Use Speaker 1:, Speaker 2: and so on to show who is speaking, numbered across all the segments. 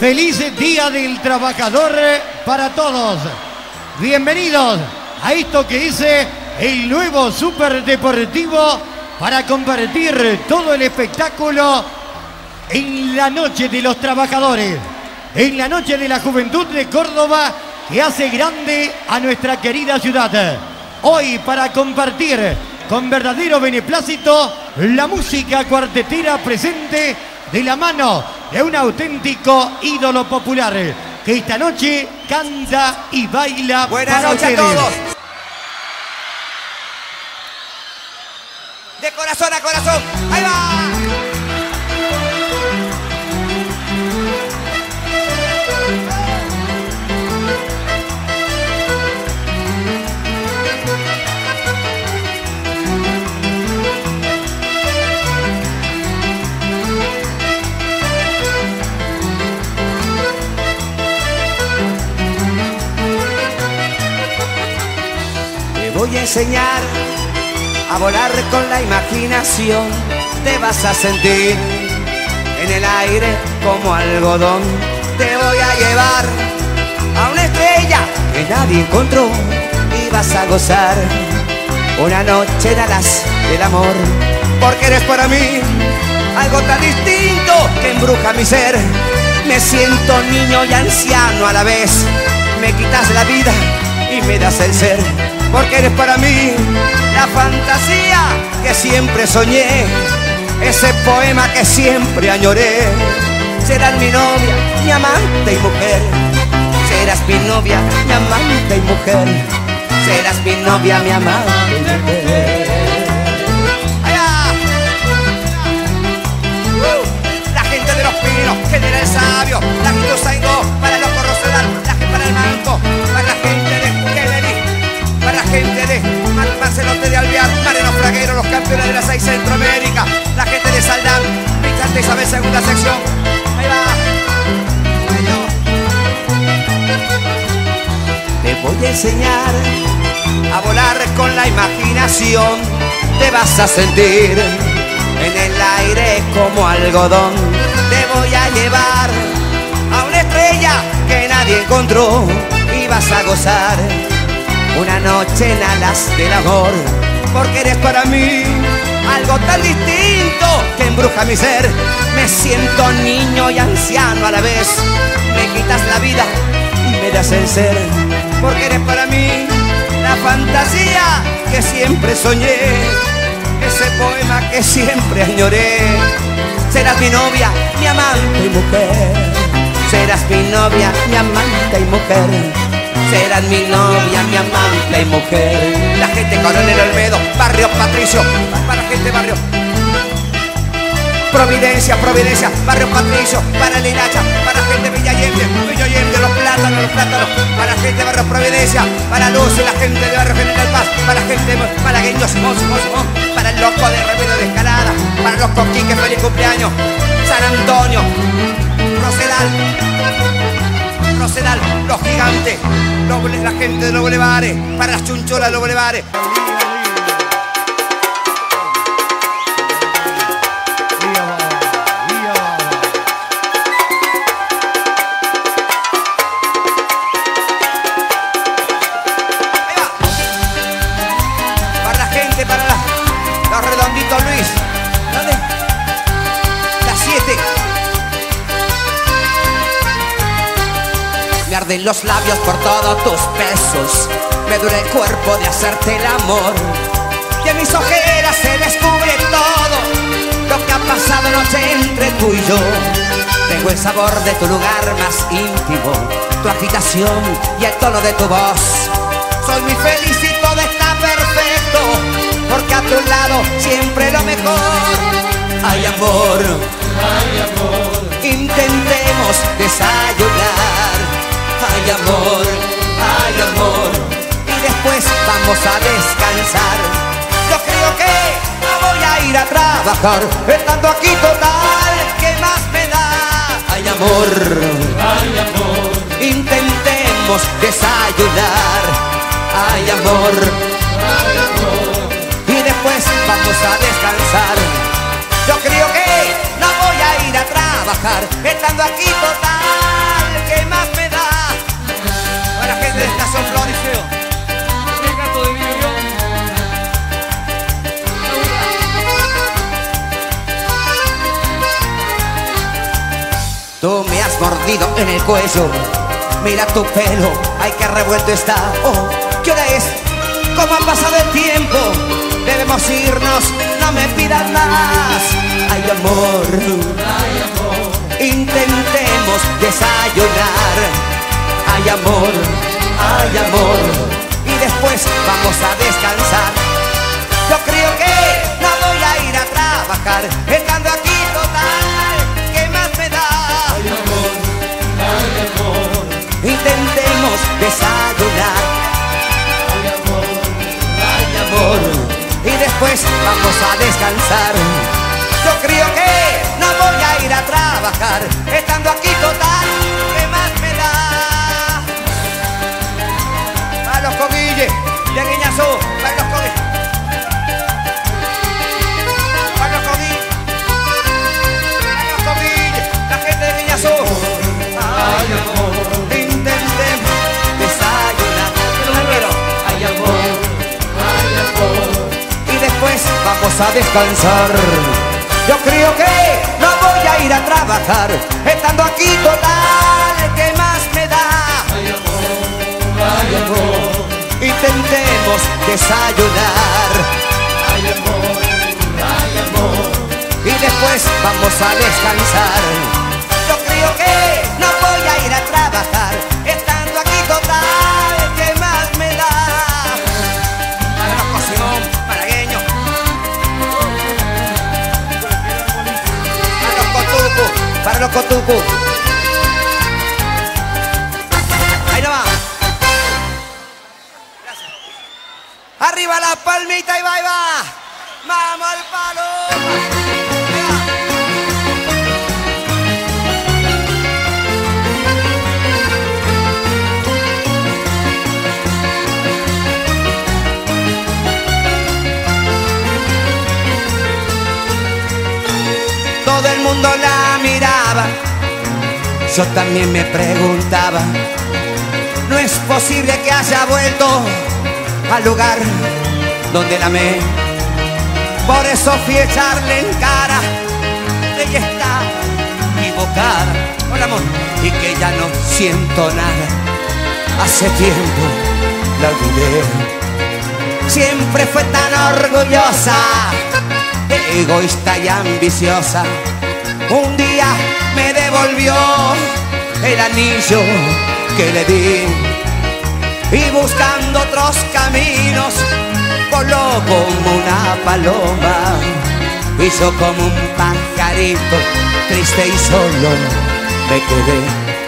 Speaker 1: Feliz Día del Trabajador para todos. Bienvenidos a esto que es el nuevo Superdeportivo para compartir todo el espectáculo en la noche de los trabajadores, en la noche de la juventud de Córdoba que hace grande a nuestra querida ciudad. Hoy para compartir con verdadero beneplácito la música cuartetera presente de la mano de un auténtico ídolo popular que esta noche canta y baila
Speaker 2: Buenas noches a todos. De corazón a corazón. Ahí va. Enseñar a volar con la imaginación. Te vas a sentir en el aire como algodón. Te voy a llevar a una estrella que nadie encontró y vas a gozar una noche de alas del amor. Porque eres para mí algo tan distinto que embruja mi ser. Me siento niño y anciano a la vez. Me quitas la vida y me das el ser. Porque eres para mí la fantasía que siempre soñé. Ese poema que siempre añoré. Serás mi novia, mi amante y mujer. Serás mi novia, mi amante y mujer. Serás mi novia, mi amante y mujer. Segunda sección. Ahí va. Te voy a enseñar a volar con la imaginación. Te vas a sentir en el aire como algodón. Te voy a llevar a una estrella que nadie encontró y vas a gozar una noche en alas del amor. Porque eres para mí algo tan distinto que embruja mi ser. Me siento niño y anciano a la vez. Me quitas la vida y me das el ser. Porque eres para mí la fantasía que siempre soñé. Ese poema que siempre añoré. Serás mi novia, mi amante y mujer. Serás mi novia, mi amante y mujer. Serás mi novia, mi amante y mujer. La gente Coronel Olmedo, Barrio Patricio, para gente Barrio. Providencia, Providencia, Barrio Patricio, para Linacha, para gente Villa Allende, Villa Allende, los plátanos, los plátanos, para gente Barrio Providencia, para Luz y la gente de Barrio General Paz, para la gente malagueño Simón, Simón, Simón, para el loco de Remedio de Escalada, para los coquiques, feliz cumpleaños, San Antonio, Rosedal, Rosedal, los gigantes, la gente de los bulevares, para las chuncholas de los bulevares. Arden los labios por todos tus besos. Me dura el cuerpo de hacerte el amor. Y en mis ojeras se descubre todo lo que ha pasado anoche entre tú y yo. Tengo el sabor de tu lugar más íntimo, tu agitación y el tono de tu voz. Soy muy feliz y todo está perfecto, porque a tu lado siempre lo mejor. Hay amor, hay amor. Intentemos desayunar. Hay amor, hay amor. Y después vamos a descansar. Yo creo que no voy a ir a trabajar, estando aquí total, ¿qué más me da? Hay amor, hay amor. Intentemos desayunar. Hay amor, hay amor. Y después vamos a descansar. Yo creo que no voy a ir a trabajar, estando aquí total. Tú me has mordido en el cuello. Mira tu pelo, ay que revuelto está. Oh, ¿qué hora ¿Cómo ha pasado el tiempo? Debemos irnos, no me pidas más. Ay amor, ay amor. Intentemos desayunar. Ay amor, ay amor. Y después vamos a descansar. Yo creo que no voy a ir a trabajar estando aquí total. ¿Qué más me da? Ay amor, ay amor. Intentemos desayunar. Ay amor, ay amor. Y después vamos a descansar. Yo creo que no voy a ir a trabajar estando aquí total. A descansar. Yo creo que no voy a ir a trabajar estando aquí total. ¿Qué más me da? Ay, amor. Ay, amor. Intentemos desayunar. Ay, amor. Ay, amor. Y después vamos a descansar. Yo creo que no voy a ir a trabajar los cotucos. Ahí no va. Gracias. Arriba la palmita y va, y va. Vamos al palo. Yo también me preguntaba. No es posible que haya vuelto al lugar donde la amé. Por eso fui a echarle en cara de que está equivocada. Hola, amor. Y que ya no siento nada. Hace tiempo la olvidé. Siempre fue tan orgullosa, egoísta y ambiciosa. Un día me devolvió el anillo que le di y buscando otros caminos voló como una paloma yo como un pajarito triste y solo me quedé.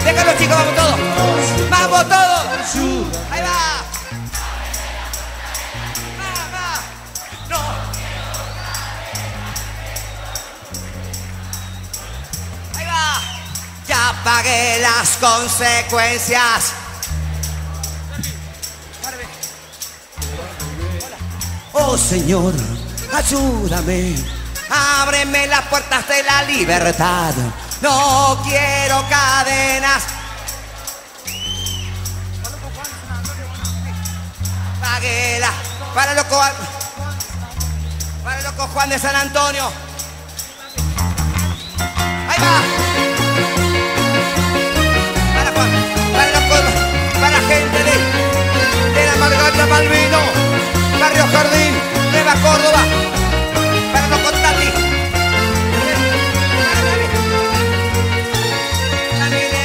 Speaker 2: Déjalo chicos, vamos todos, vamos todos. Ya pagué las consecuencias. Oh Señor, ayúdame. Ábreme las puertas de la libertad. No quiero cadenas. Paguela para loco para loco Juan de San Antonio. Ahí va. Malvino, Barrio Jardín, Nueva Córdoba,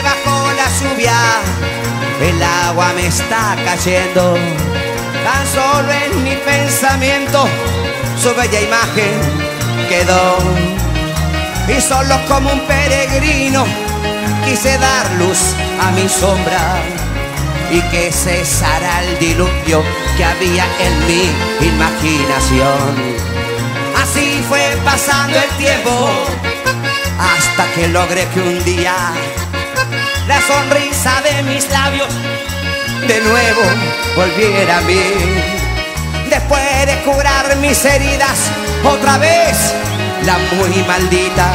Speaker 2: bajo la lluvia, el agua me está cayendo. Tan solo en mi pensamiento su bella imagen quedó. Y solo como un peregrino quise dar luz a mi sombra y que cesara el diluvio que había en mi imaginación. Así fue pasando el tiempo hasta que logré que un día la sonrisa de mis labios de nuevo volviera a mí. Después de curar mis heridas, otra vez la muy maldita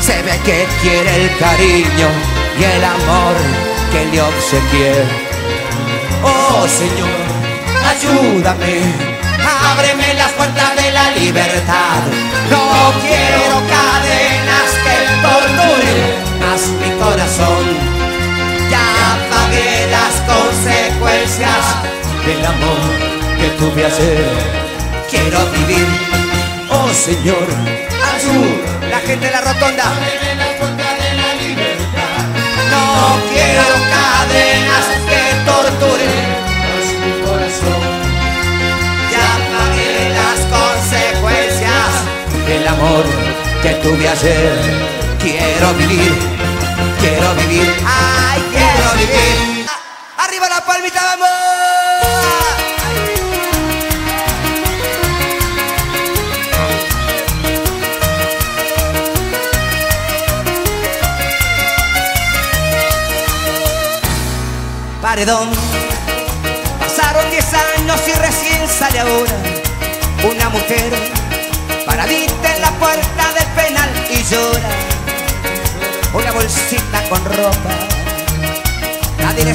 Speaker 2: se ve que quiere el cariño y el amor que le obsequié. Oh Señor, ayúdame, ábreme las puertas de la libertad. No quiero cadenas que torturen más mi corazón. Ya pagué las consecuencias del amor que tuve ayer. Quiero vivir, oh Señor, ayuda la gente de la rotonda. Amor que tuve ayer. Quiero vivir, quiero vivir, ay, quiero vivir. Ah, Arriba la palmita, vamos. Paredón. Pasaron 10 años y recién sale ahora con ropa, nadie le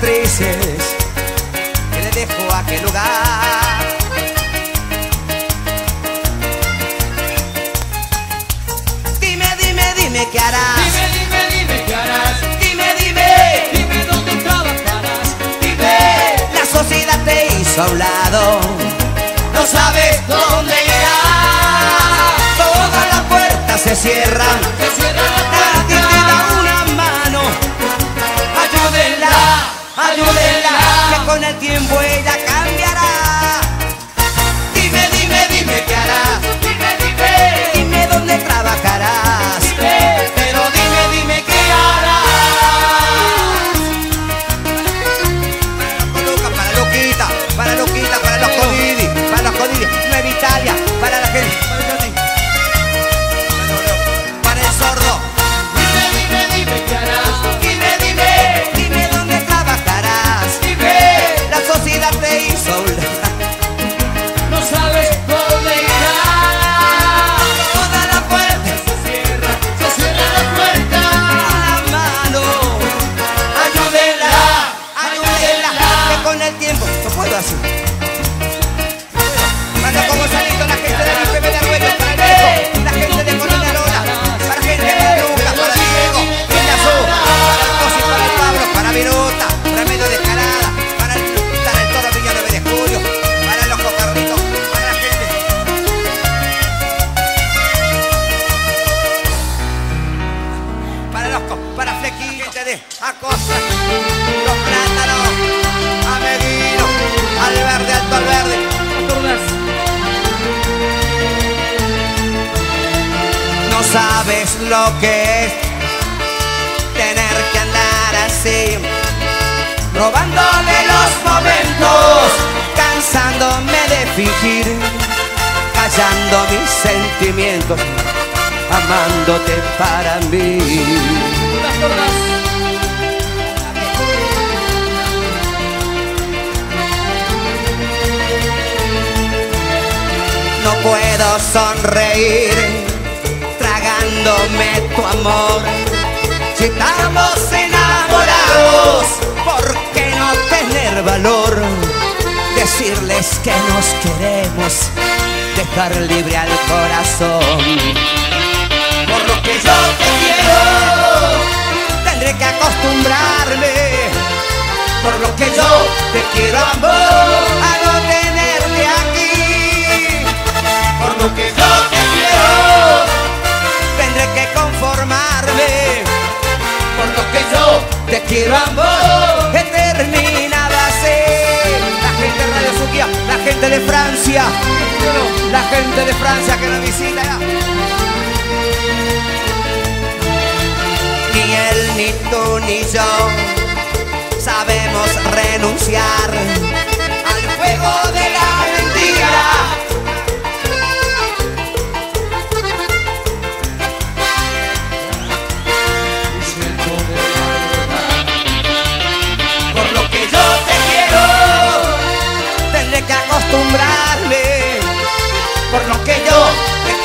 Speaker 2: cicatrices que le dejó aquel lugar. Dime dime dime qué harás
Speaker 3: Dime, dime, dime qué harás.
Speaker 2: dime dime.
Speaker 3: Dime dónde trabajarás.
Speaker 2: dime. La sociedad te hizo a un lado. No sabes dónde irás todas las puertas se cierran.
Speaker 3: Se cierra la
Speaker 2: Nadie te da una con el tiempo ella fingir, callando mis sentimientos, amándote para mí. No puedo sonreír tragándome tu amor. Si estamos enamorados, ¿por qué no tener valor? decirles que nos queremos, dejar libre al corazón. Por lo que yo te quiero, tendré que acostumbrarme. Por lo que yo te quiero, amor, a no tenerte aquí. Por lo que yo te quiero, tendré que conformarme. Por lo que yo te quiero, amor. Gente de Francia, la gente de Francia que nos visita. Ni él, ni tú, ni yo sabemos renunciar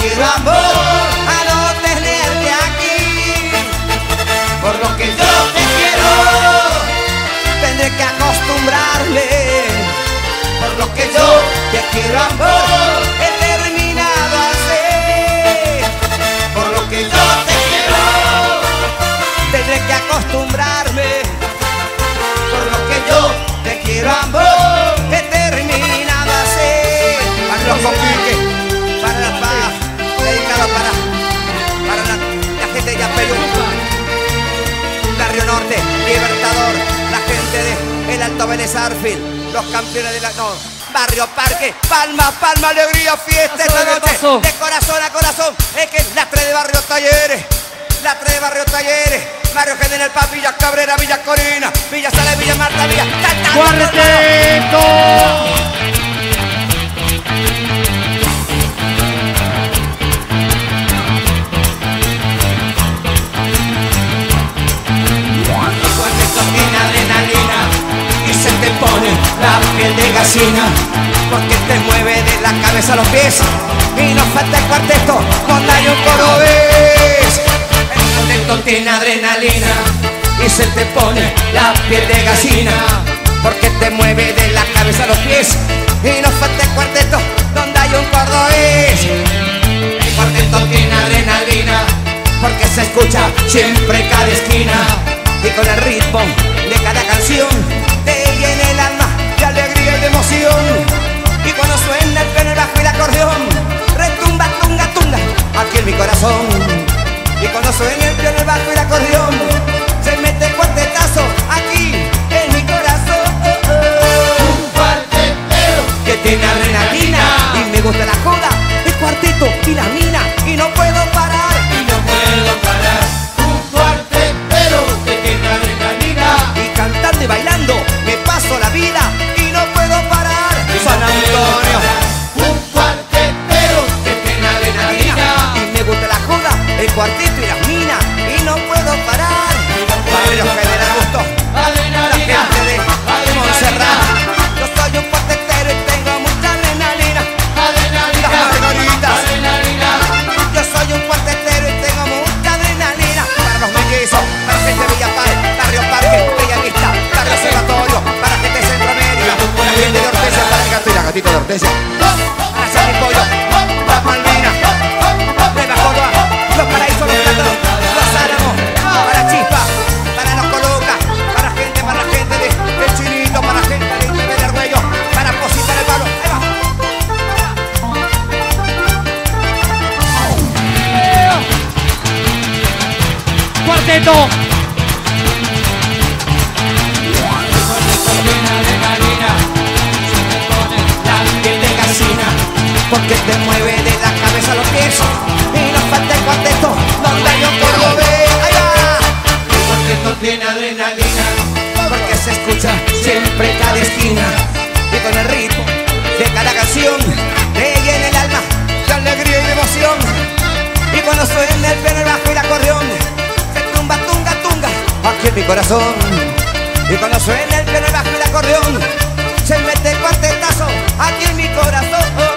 Speaker 2: quiero amor, a no tenerte aquí. Por lo que yo te quiero, tendré que acostumbrarme. Por lo que yo te quiero amor, Libertador, la gente de El Alto Vélez Arfield, los campeones de la no, Barrio Parque, Palma, Palma, alegría, fiesta esta noche,
Speaker 3: paso.
Speaker 2: de corazón a corazón, es que la tres de Barrio Talleres, la tres de Barrio Talleres, Barrio General Paz, Villa Cabrera, Villa Corina, Villa Sala, Villa Marta, Villa.
Speaker 1: Cuarteto
Speaker 2: piel de gallina porque te mueve de la cabeza a los pies y nos falta el cuarteto con un cordobés. El cuarteto tiene adrenalina y se te pone la piel de gallina porque te mueve de la cabeza a los pies y nos falta el cuarteto donde hay un cordobés. El cuarteto tiene adrenalina porque se escucha siempre cada esquina y con el ritmo de cada canción te llena el alma y cuando suena el piano, el bajo y el acordeón retumba tunga tunga aquí en mi corazón. Y cuando suena el piano, el bajo y el acordeón se mete cuartetazo aquí en mi corazón. Que tiene adrenalina y me gusta la joda, el cuarteto y la mina porque te mueve de la cabeza a los pies y nos falta el cuarteto donde un cordobés ¡Ahí va!
Speaker 3: El cuarteto tiene adrenalina.
Speaker 2: porque se escucha siempre cada esquina y con el ritmo de cada canción te llena el alma de alegría y de emoción y cuando suena el piano el bajo y el acordeón se tumba tunga tunga aquí en mi corazón y cuando suena el piano el bajo y el acordeón se mete el cuartetazo aquí en mi corazón